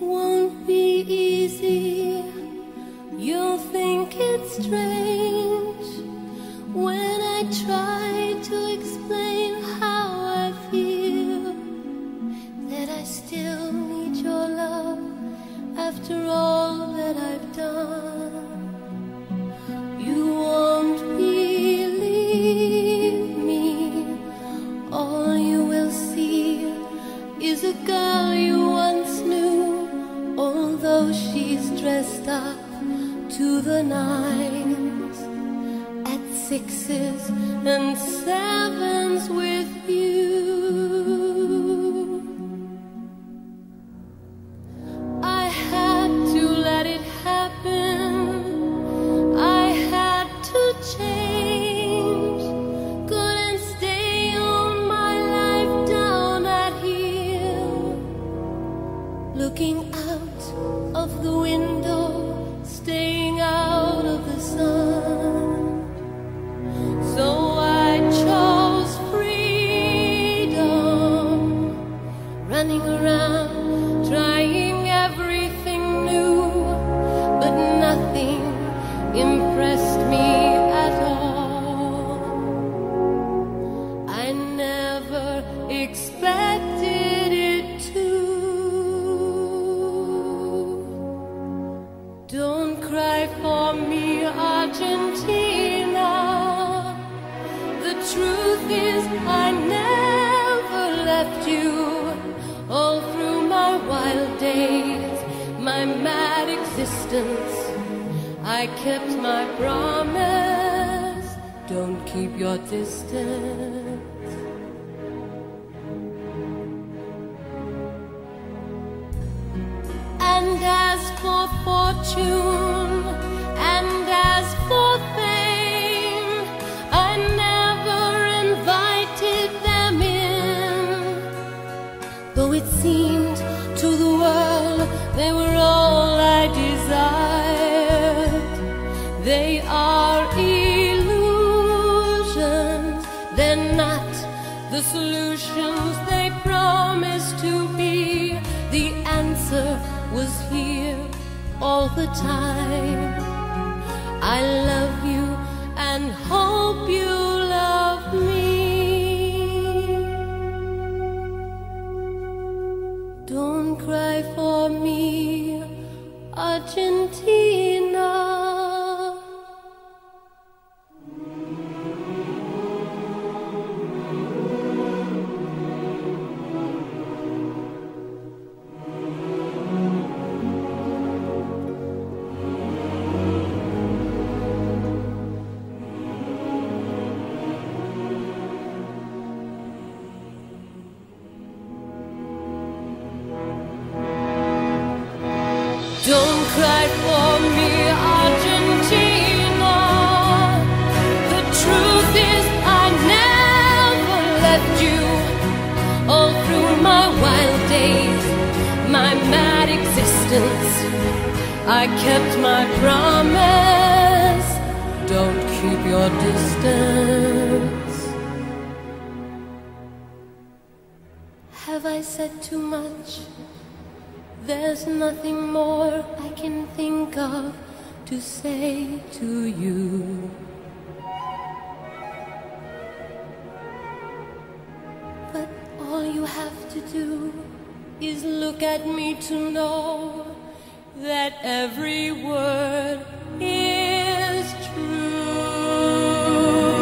won't be easy. You'll think it's strange when I try. She's dressed up to the nines at sixes and sevens with you. Cry for me, Argentina. The truth is, I never left you. All through my wild days, my mad existence, I kept my promise. Don't keep your distance. And as for fortune, they were all I desired, they are illusions. They're not the solutions they promised to be. The answer was here all the time. I love you Argentina. Don't cry for me, Argentina. The truth is, I never left you. All through my wild days, my mad existence, I kept my promise. Don't keep your distance. Have I said too much? There's nothing more I can think of to say to you. But all you have to do is look at me to know that every word is true.